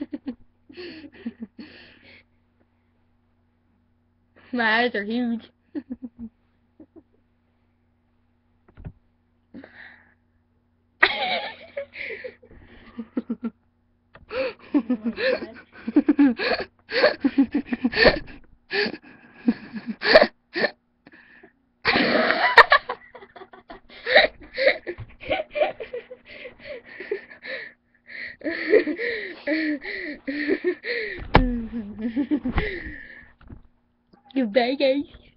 My eyes are huge. Oh Goodbye guys.